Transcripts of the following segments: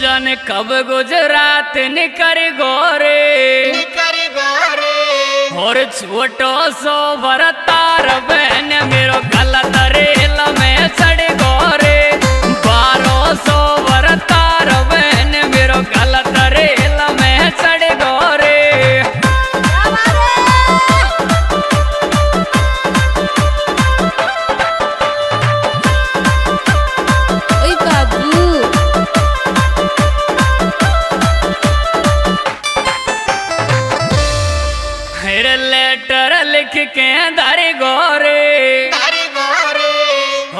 जाने कब गुजरात निकर गोरे और छोटो सो भरतार बहन लिख के धरी गोरे।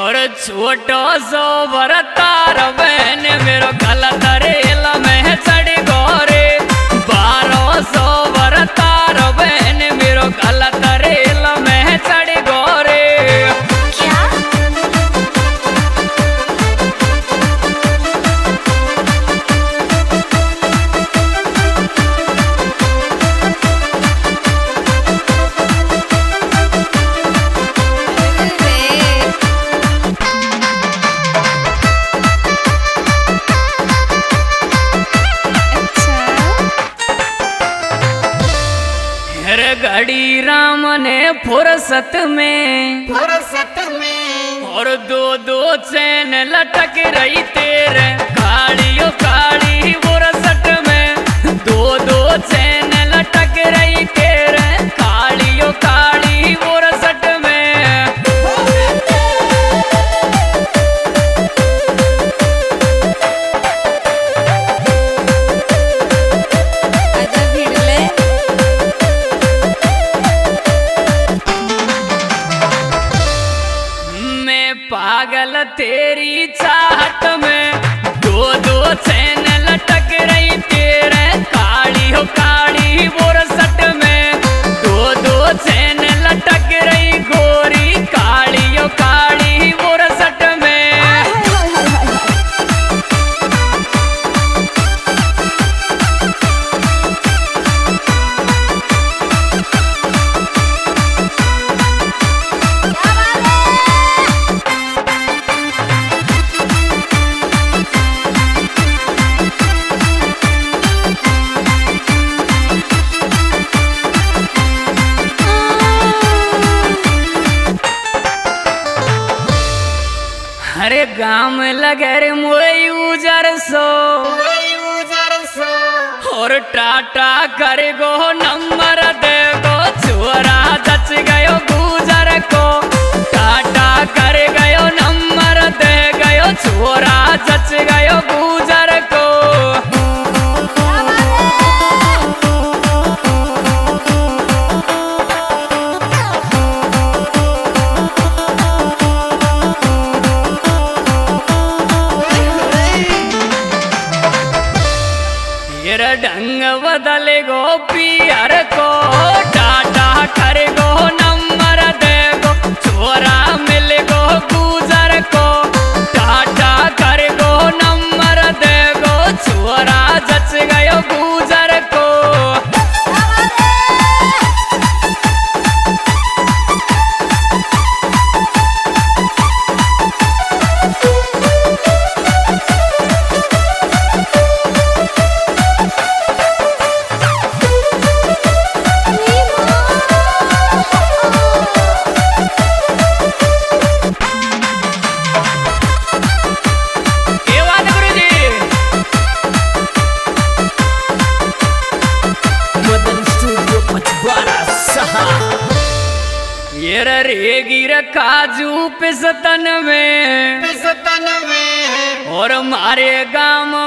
और छोटो सो बरतार बहन मेरो गलत धरे में चढ़ ने फुर्सत में। फुर्सत में। और दो दो चैन लटक रही तेरे। कालियो काली फुर्सत में। दो दो चैन लटक रही तेरे। कालियो काली तेरी चाहत में दो दो चैन गाम लगर मोई उजर सो। और टाटा कर गो, नंबर दे गो छोरा जच गयो गुजर को। टाटा कर गयो, नंबर दे गयो छोरा जच गयो ढंग बदल गो पियर को। टाटा कर गो नंबर ये रे गिर काजू पिसतन में पिसतन में। और मारे गाँव